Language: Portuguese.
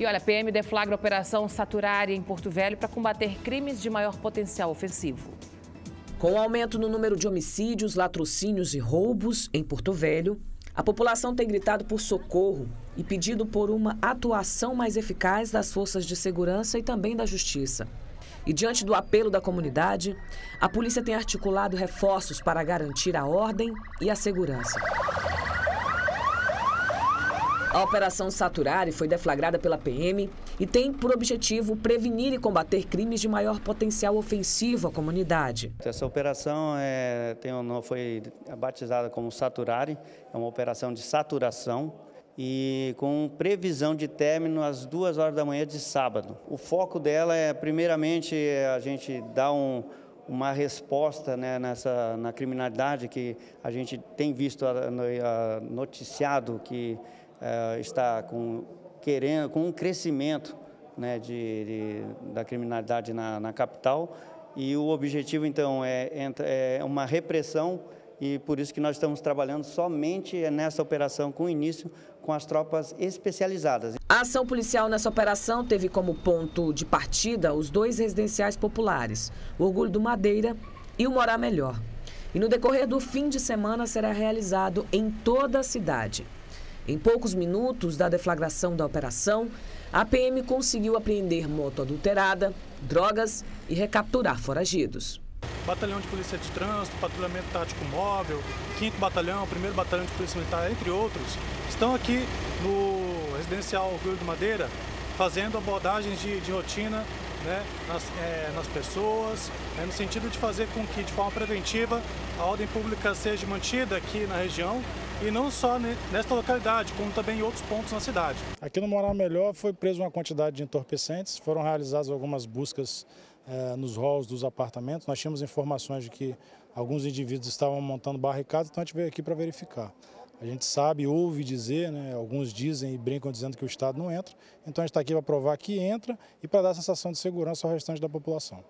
E olha, PM deflagra a Operação Saturária em Porto Velho para combater crimes de maior potencial ofensivo. Com o aumento no número de homicídios, latrocínios e roubos em Porto Velho, a população tem gritado por socorro e pedido por uma atuação mais eficaz das forças de segurança e também da justiça. E diante do apelo da comunidade, a polícia tem articulado reforços para garantir a ordem e a segurança. A Operação Saturari foi deflagrada pela PM e tem por objetivo prevenir e combater crimes de maior potencial ofensivo à comunidade. Essa operação é, tem, foi batizada como Saturari, é uma operação de saturação e com previsão de término às duas horas da manhã de sábado. O foco dela é, primeiramente, a gente dar um, uma resposta né, nessa, na criminalidade que a gente tem visto a, a, noticiado que uh, está com, querendo, com um crescimento né, de, de, da criminalidade na, na, capital e o objetivo então é, é uma repressão e por isso que nós estamos trabalhando somente nessa operação com início com as tropas especializadas. A ação policial nessa operação teve como ponto de partida os dois residenciais populares, o Orgulho do Madeira e o Morar Melhor. E no decorrer do fim de semana será realizado em toda a cidade. Em poucos minutos da deflagração da operação, a PM conseguiu apreender moto adulterada, drogas e recapturar foragidos. Batalhão de Polícia de Trânsito, Patrulhamento Tático Móvel, 5 Batalhão, 1 Batalhão de Polícia Militar, entre outros, estão aqui no Residencial Orgulho do Madeira fazendo abordagens de, de rotina né, nas, é, nas, pessoas, né, no sentido de fazer com que, de forma preventiva, a ordem pública seja mantida aqui na região e não só nesta localidade, como também em outros pontos na cidade. Aqui no Moral Melhor foi preso uma quantidade de entorpecentes, foram realizadas algumas buscas eh, nos halls dos apartamentos. Nós tínhamos informações de que alguns indivíduos estavam montando barricadas, então a gente veio aqui para verificar. A gente sabe, ouve dizer, né, alguns dizem e brincam dizendo que o Estado não entra, então a gente está aqui para provar que entra e para dar a sensação de segurança ao restante da população.